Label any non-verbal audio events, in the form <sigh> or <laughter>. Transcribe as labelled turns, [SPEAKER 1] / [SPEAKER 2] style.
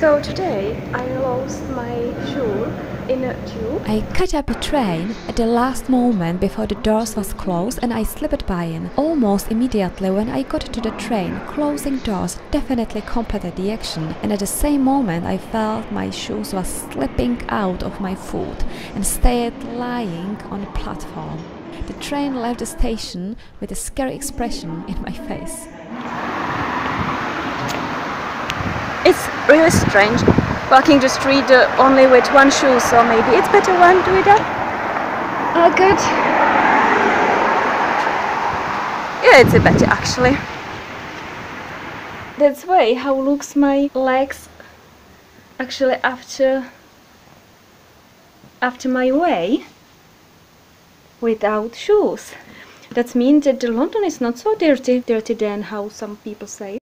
[SPEAKER 1] So today I lost my shoe in a tube.
[SPEAKER 2] I caught up a train at the last moment before the doors was closed and I slipped by in. Almost immediately when I got to the train, closing doors definitely completed the action and at the same moment I felt my shoes was slipping out of my foot and stayed lying on the platform. The train left the station with a scary expression in my <laughs> face.
[SPEAKER 1] It's really strange walking the street uh, only with one shoe, so maybe it's better one do it up. Oh, good. Yeah, it's a better actually. That's way how looks my legs actually after after my way without shoes. That means that the London is not so dirty, dirty than how some people say.